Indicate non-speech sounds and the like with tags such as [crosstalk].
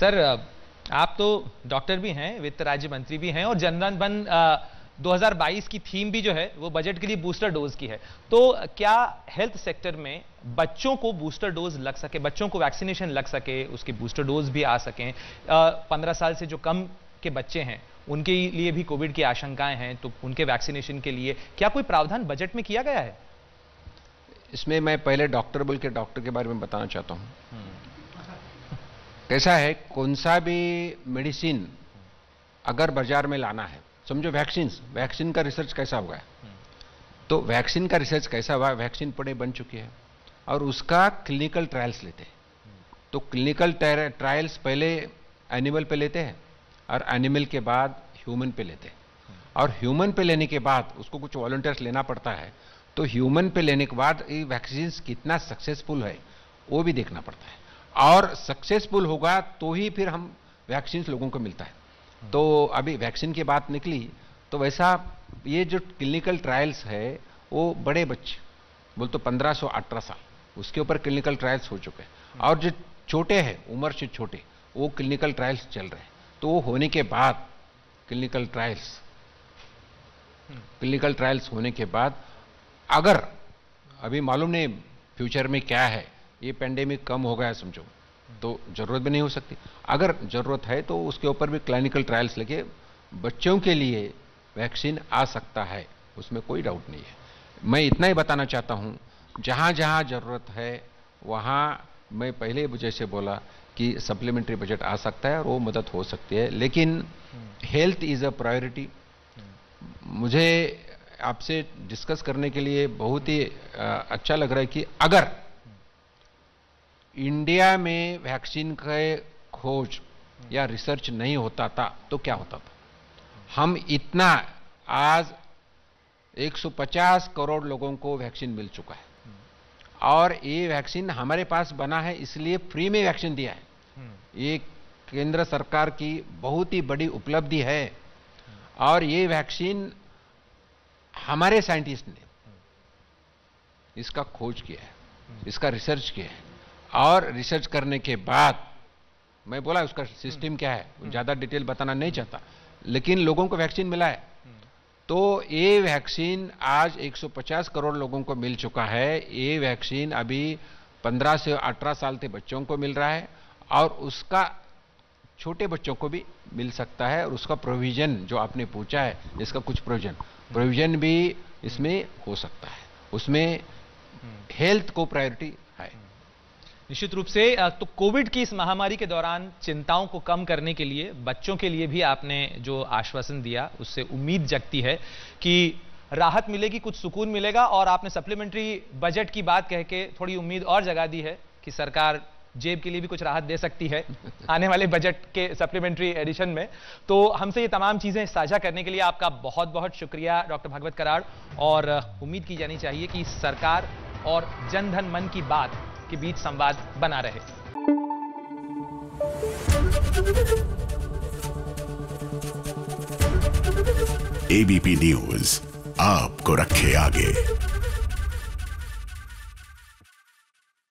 Sir आप तो doctor भी हैं वित्त राज्य मंत्री भी हैं और जनधन बन 2022 की थीम भी जो है वो बजट के लिए बूस्टर डोज की है। तो क्या हेल्थ सेक्टर में बच्चों को बूस्टर डोज लग सके बच्चों को वैक्सीनेशन लग सके उसके बूस्टर डोज भी आ सकें? पंद्रह साल से जो कम के बच्चे हैं उनके लिए भी कोविड की आशंकाएँ हैं तो उनके वैक्सीनेशन के लिए क्या कोई प्रावधान बजट में किया गया है? इसमें मैं पहले डॉक्टर बोल के डॉक्टर के बारे में बताना चाहता हूँ। कैसा है, कौन सा भी मेडिसिन अगर बाज़ार में लाना है, समझो वैक्सीन वैक्सीन का रिसर्च कैसा हुआ है? तो वैक्सीन का रिसर्च कैसा हुआ? वैक्सीन पड़े बन चुकी है और उसका क्लिनिकल ट्रायल्स लेते हैं। तो क्लिनिकल ट्रायल्स पहले एनिमल पे लेते हैं और एनिमल के बाद ह्यूमन पे लेते हैं। और ह्यूमन पे लेने के बाद उसको कुछ वॉलंटियर्स लेना पड़ता है तो ह्यूमन पे लेने के बाद ये वैक्सीन कितना सक्सेसफुल है, वो भी देखना पड़ता है। और सक्सेसफुल होगा तो ही फिर हम वैक्सीन लोगों को मिलता है। तो अभी वैक्सीन की बात निकली तो वैसा ये जो क्लिनिकल ट्रायल्स है वो बड़े बच्चे बोल तो पंद्रह सौ अठारह साल उसके ऊपर क्लिनिकल ट्रायल्स हो चुके हैं। और जो छोटे हैं उम्र से छोटे वो क्लिनिकल ट्रायल्स चल रहे हैं। तो वो होने के बाद क्लिनिकल ट्रायल्स क्लिनिकल ट्रायल्स होने के बाद अगर अभी मालूम नहीं फ्यूचर में क्या है ये पेंडेमिक कम हो गया समझो। तो ज़रूरत भी नहीं हो सकती। अगर ज़रूरत है तो उसके ऊपर भी क्लिनिकल ट्रायल्स लगे बच्चों के लिए वैक्सीन आ सकता है, उसमें कोई डाउट नहीं है। मैं इतना ही बताना चाहता हूँ जहाँ जहाँ ज़रूरत है, वहाँ मैं पहले जैसे बोला कि सप्लीमेंट्री बजट आ सकता है और वो मदद हो सकती है, लेकिन हेल्थ इज़ अ प्रायोरिटी मुझे आपसे डिस्कस करने के लिए बहुत ही अच्छा लग रहा है कि अगर इंडिया में वैक्सीन के खोज या रिसर्च नहीं होता था तो क्या होता था? हम इतना आज 150 करोड़ लोगों को वैक्सीन मिल चुका है। और ये वैक्सीन हमारे पास बना है इसलिए फ्री में वैक्सीन दिया है। ये केंद्र सरकार की बहुत ही बड़ी उपलब्धि है। और ये वैक्सीन हमारे साइंटिस्ट ने इसका खोज किया है इसका रिसर्च किया है। और रिसर्च करने के बाद मैं बोला उसका सिस्टम क्या है? ज़्यादा डिटेल बताना नहीं चाहता। लेकिन लोगों को वैक्सीन मिला है। तो ये वैक्सीन आज 150 करोड़ लोगों को मिल चुका है। ये वैक्सीन अभी 15 से 18 साल के बच्चों को मिल रहा है और उसका छोटे बच्चों को भी मिल सकता है और उसका प्रोविज़न जो आपने पूछा है इसका कुछ प्रोविज़न प्रोविज़न भी इसमें हो सकता है। उसमें हेल्थ को प्रायोरिटी है। निश्चित रूप से तो कोविड की इस महामारी के दौरान चिंताओं को कम करने के लिए बच्चों के लिए भी आपने जो आश्वासन दिया उससे उम्मीद जगती है कि राहत मिलेगी कुछ सुकून मिलेगा और आपने सप्लीमेंट्री बजट की बात कह के थोड़ी उम्मीद और जगा दी है कि सरकार जेब के लिए भी कुछ राहत दे सकती है [laughs] आने वाले बजट के सप्लीमेंट्री एडिशन में। तो हमसे ये तमाम चीज़ें साझा करने के लिए आपका बहुत बहुत शुक्रिया डॉक्टर भगवत कराड़। और उम्मीद की जानी चाहिए कि सरकार और जनधन मन की बात के बीच संवाद बना रहे। एबीपी न्यूज़ आपको रखे आगे।